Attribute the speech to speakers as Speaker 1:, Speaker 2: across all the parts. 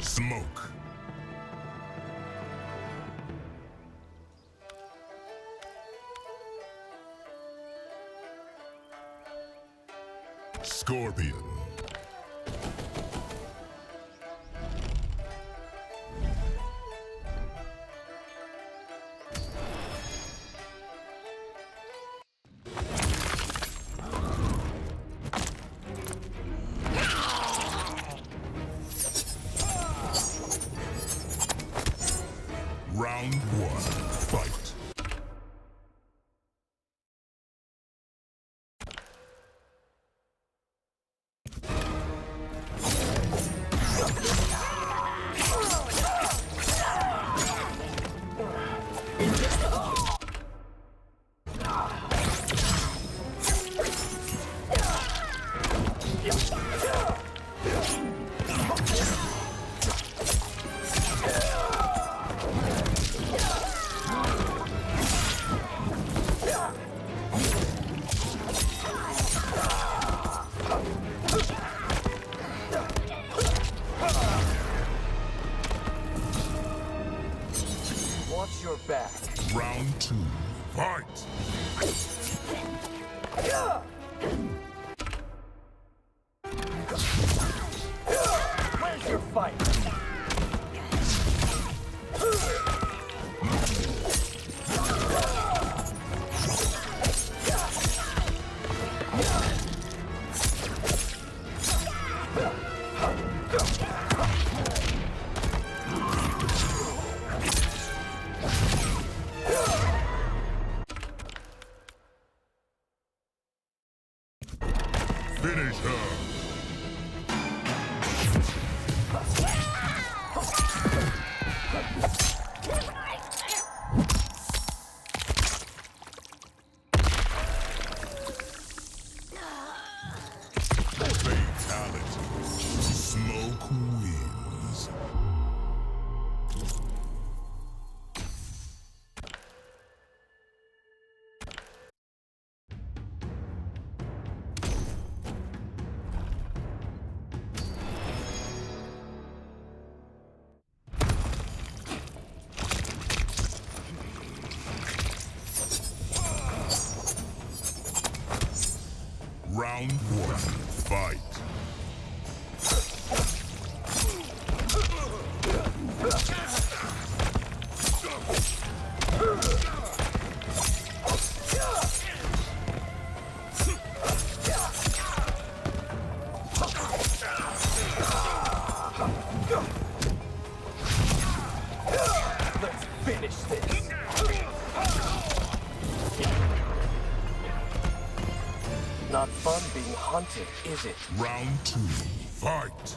Speaker 1: Smoke. Scorpion. Round one,
Speaker 2: Watch your back.
Speaker 1: Round two, fight.
Speaker 2: hunted, is it?
Speaker 1: Round two, fight.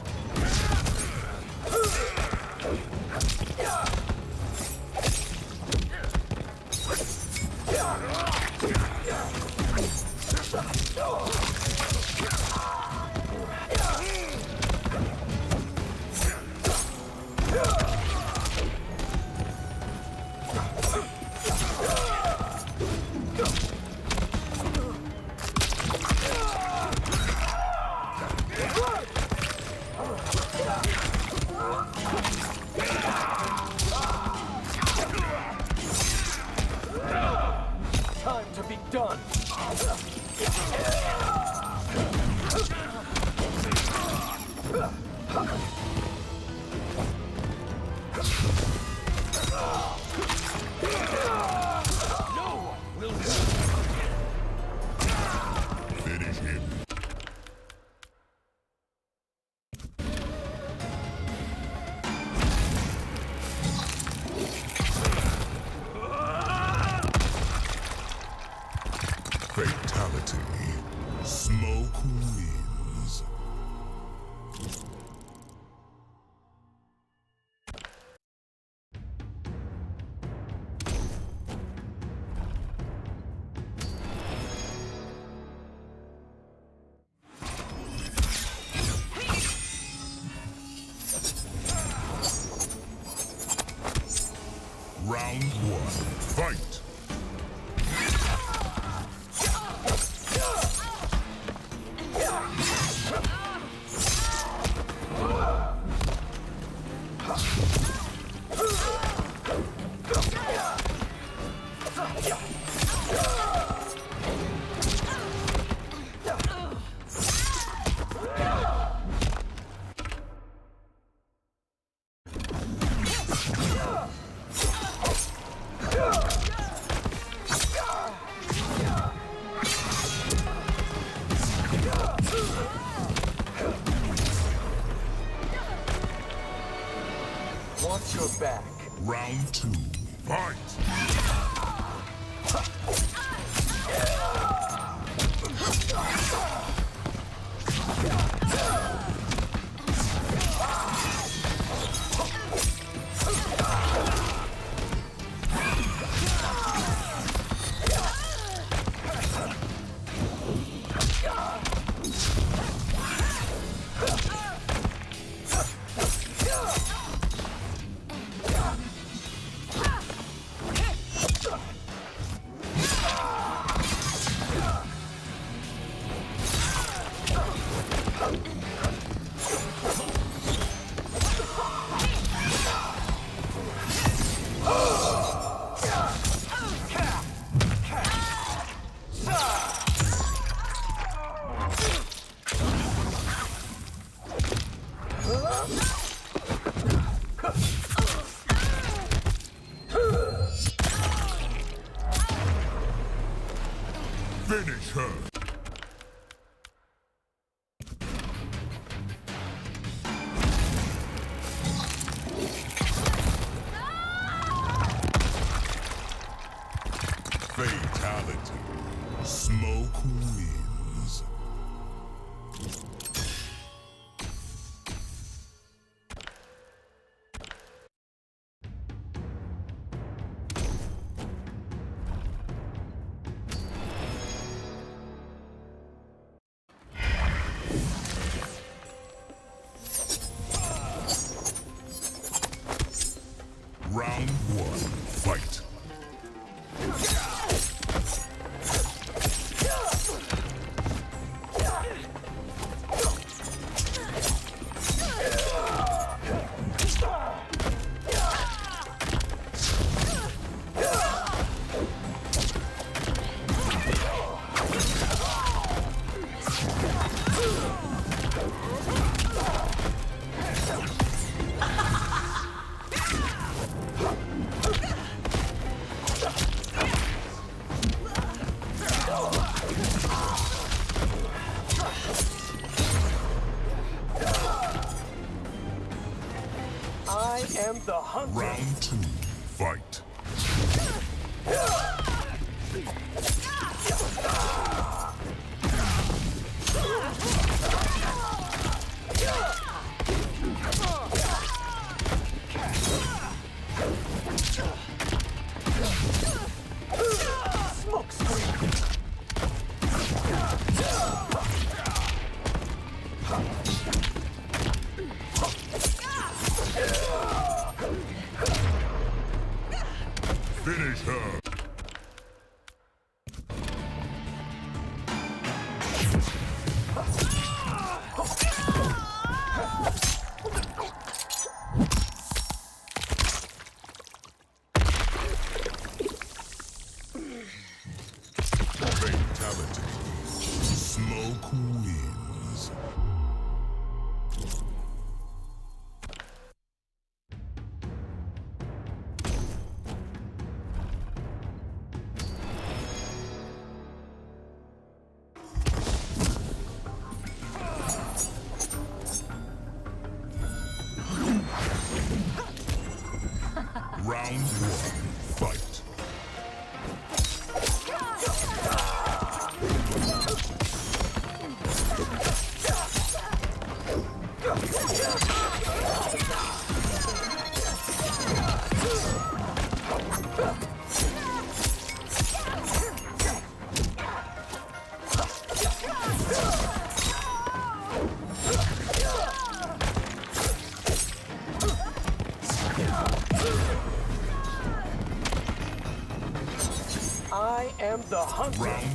Speaker 1: Smoke Yeah. Finish her!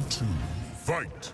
Speaker 1: Two. Fight.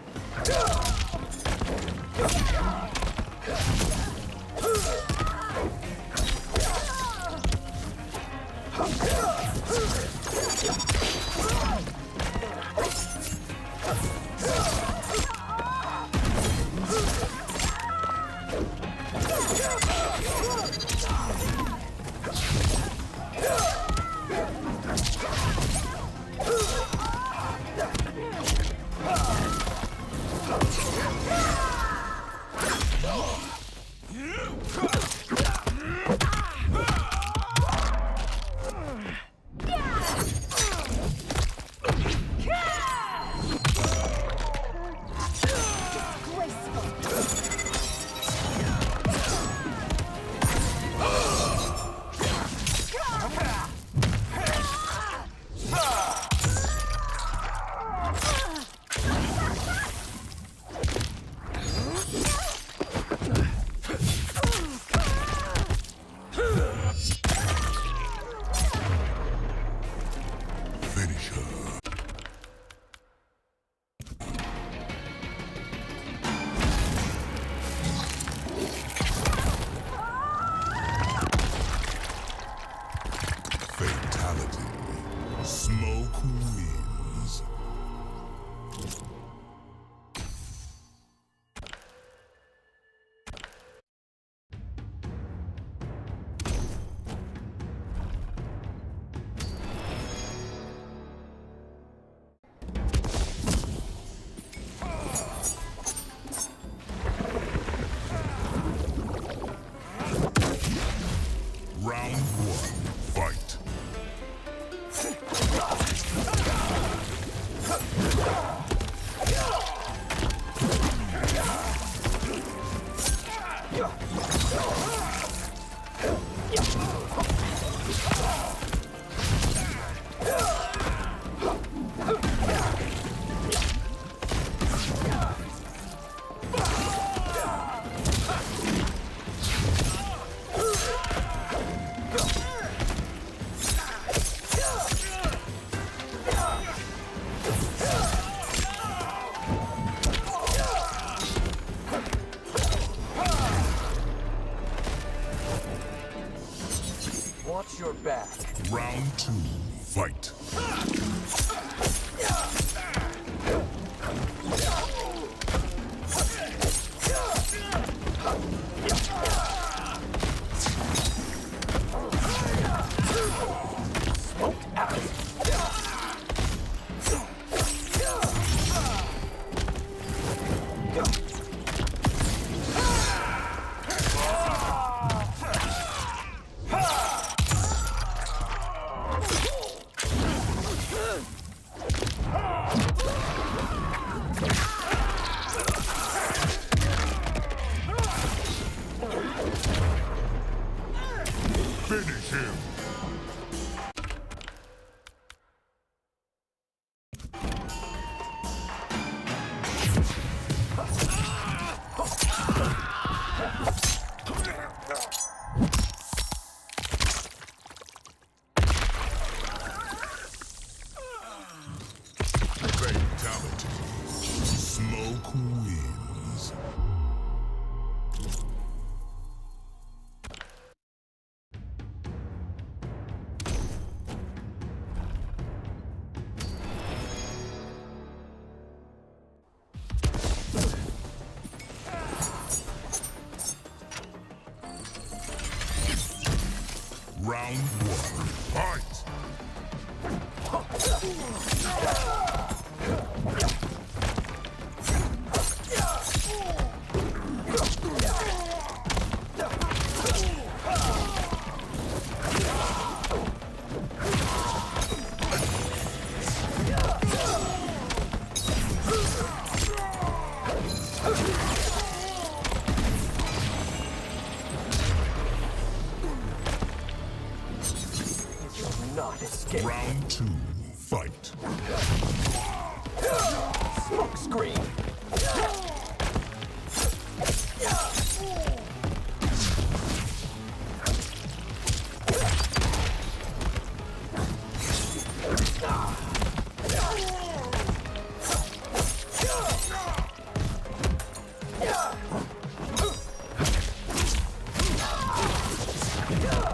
Speaker 1: Yeah.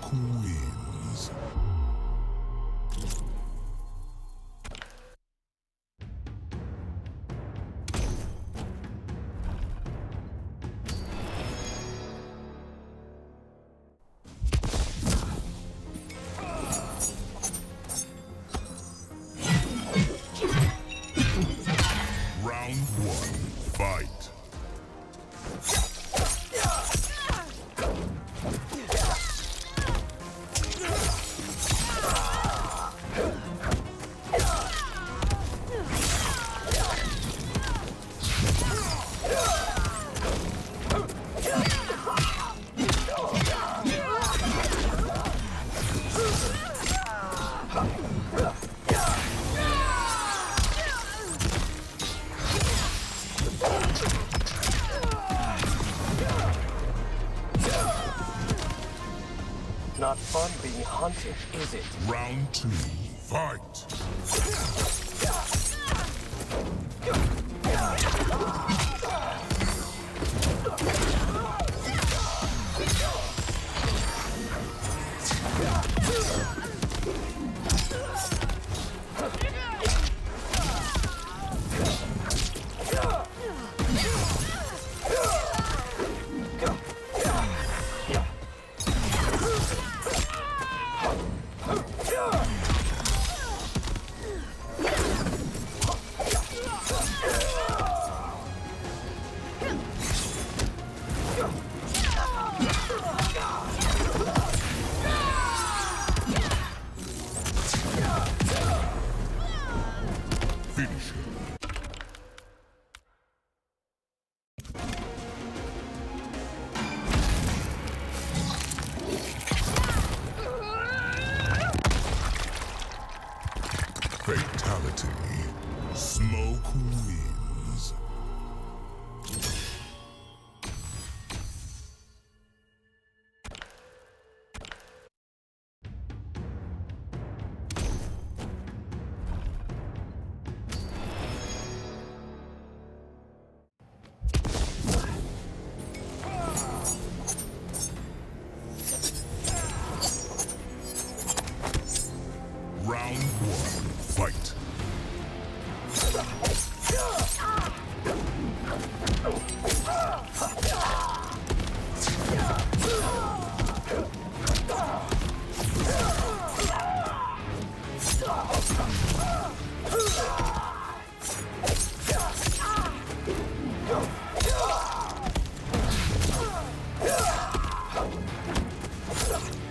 Speaker 1: Smoke
Speaker 2: being is it?
Speaker 1: Round two,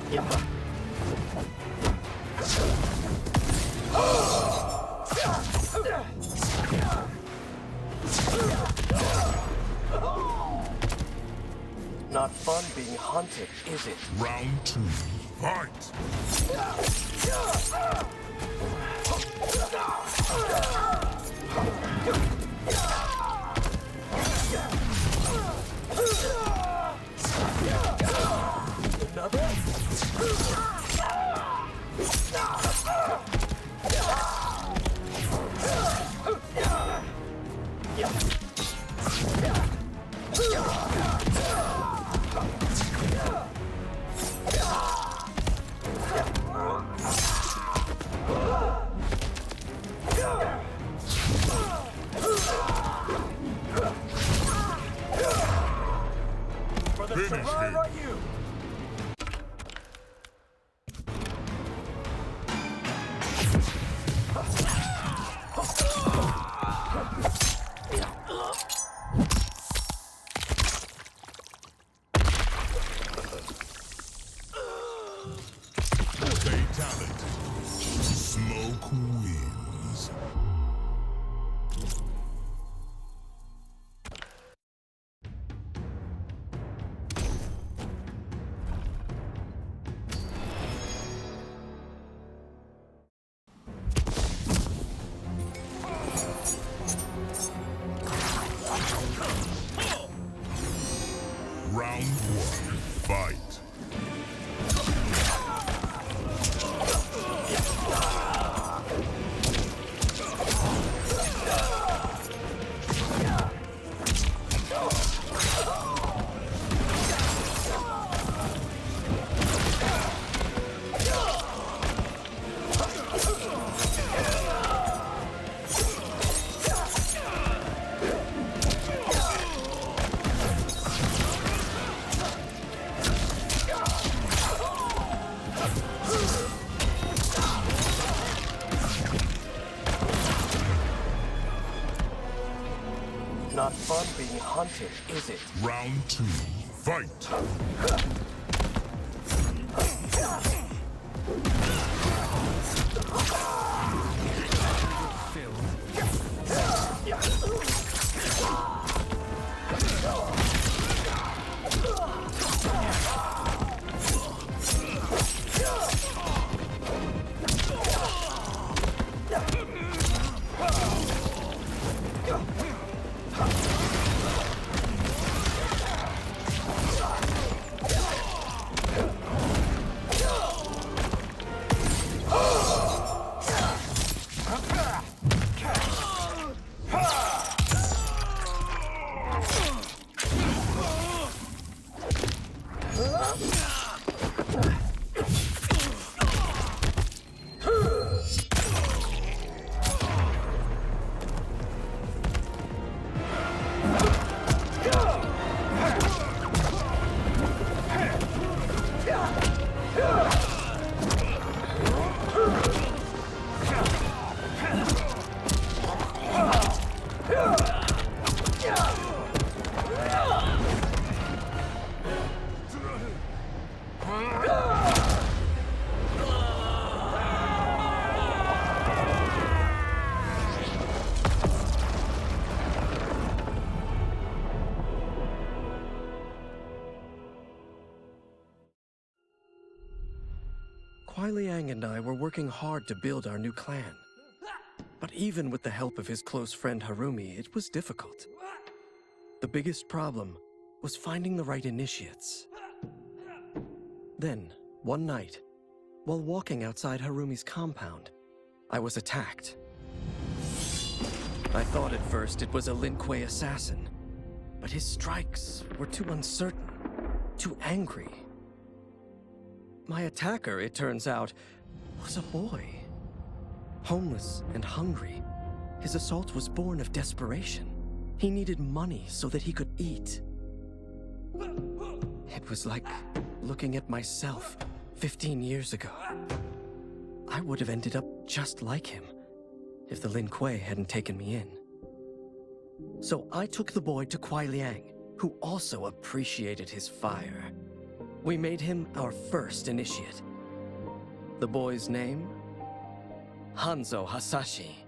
Speaker 2: Not fun being hunted, is it?
Speaker 1: Round two, fight.
Speaker 2: Not fun being hunted, is it?
Speaker 1: Round two, fight.
Speaker 2: Kuai Liang and I were working hard to build our new clan. But even with the help of his close friend Harumi, it was difficult. The biggest problem was finding the right initiates. Then, one night, while walking outside Harumi's compound, I was attacked. I thought at first it was a Lin Kuei assassin, but his strikes were too uncertain, too angry. My attacker, it turns out, was a boy. Homeless and hungry, his assault was born of desperation. He needed money so that he could eat. It was like looking at myself 15 years ago. I would have ended up just like him if the Lin Kuei hadn't taken me in. So I took the boy to Kuai Liang, who also appreciated his fire. We made him our first initiate. The boy's name? Hanzo Hasashi.